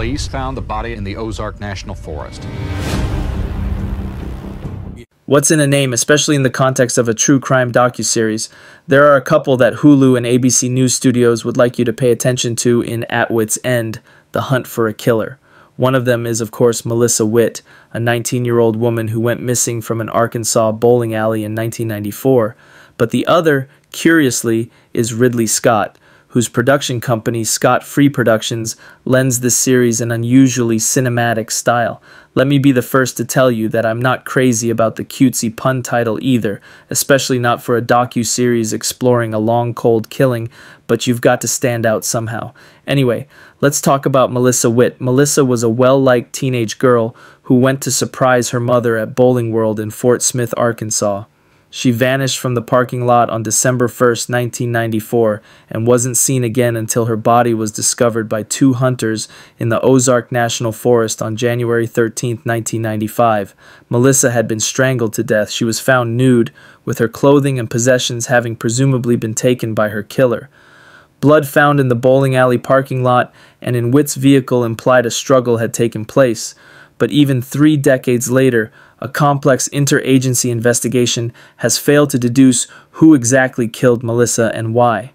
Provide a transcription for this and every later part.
police found the body in the Ozark National Forest. What's in a name, especially in the context of a true crime docuseries? There are a couple that Hulu and ABC News Studios would like you to pay attention to in At Wit's End The Hunt for a Killer. One of them is, of course, Melissa Witt, a 19 year old woman who went missing from an Arkansas bowling alley in 1994. But the other, curiously, is Ridley Scott, whose production company, Scott Free Productions, lends this series an unusually cinematic style. Let me be the first to tell you that I'm not crazy about the cutesy pun title either, especially not for a docu-series exploring a long cold killing, but you've got to stand out somehow. Anyway, let's talk about Melissa Witt. Melissa was a well-liked teenage girl who went to surprise her mother at Bowling World in Fort Smith, Arkansas. She vanished from the parking lot on December 1, 1994, and wasn't seen again until her body was discovered by two hunters in the Ozark National Forest on January 13, 1995. Melissa had been strangled to death. She was found nude, with her clothing and possessions having presumably been taken by her killer. Blood found in the bowling alley parking lot and in Witt's vehicle implied a struggle had taken place. But even three decades later, a complex interagency investigation has failed to deduce who exactly killed Melissa and why.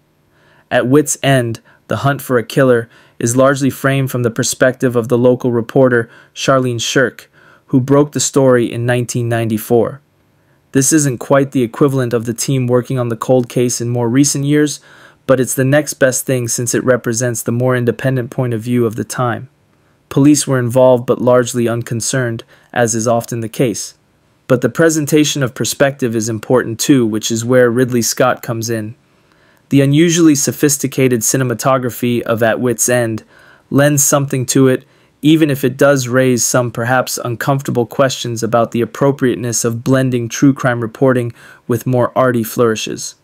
At wit's end, the hunt for a killer is largely framed from the perspective of the local reporter Charlene Shirk, who broke the story in 1994. This isn't quite the equivalent of the team working on the cold case in more recent years, but it's the next best thing since it represents the more independent point of view of the time. Police were involved but largely unconcerned, as is often the case. But the presentation of perspective is important too, which is where Ridley Scott comes in. The unusually sophisticated cinematography of At Wit's End lends something to it, even if it does raise some perhaps uncomfortable questions about the appropriateness of blending true crime reporting with more arty flourishes.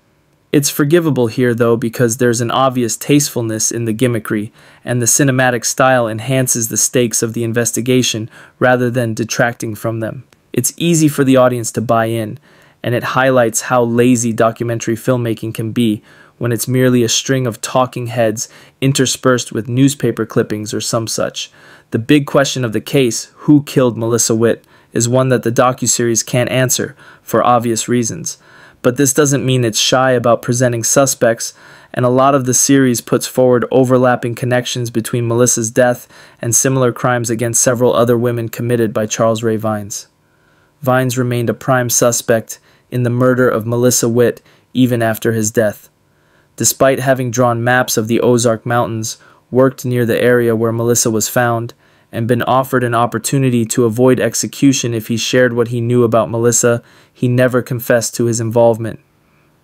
It's forgivable here, though, because there's an obvious tastefulness in the gimmickry, and the cinematic style enhances the stakes of the investigation rather than detracting from them. It's easy for the audience to buy in, and it highlights how lazy documentary filmmaking can be when it's merely a string of talking heads interspersed with newspaper clippings or some such. The big question of the case, who killed Melissa Witt, is one that the docuseries can't answer for obvious reasons but this doesn't mean it's shy about presenting suspects, and a lot of the series puts forward overlapping connections between Melissa's death and similar crimes against several other women committed by Charles Ray Vines. Vines remained a prime suspect in the murder of Melissa Witt even after his death. Despite having drawn maps of the Ozark Mountains, worked near the area where Melissa was found, and been offered an opportunity to avoid execution if he shared what he knew about Melissa, he never confessed to his involvement.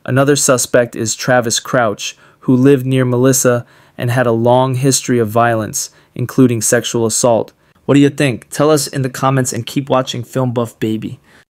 Another suspect is Travis Crouch, who lived near Melissa and had a long history of violence, including sexual assault. What do you think? Tell us in the comments and keep watching Film Buff Baby.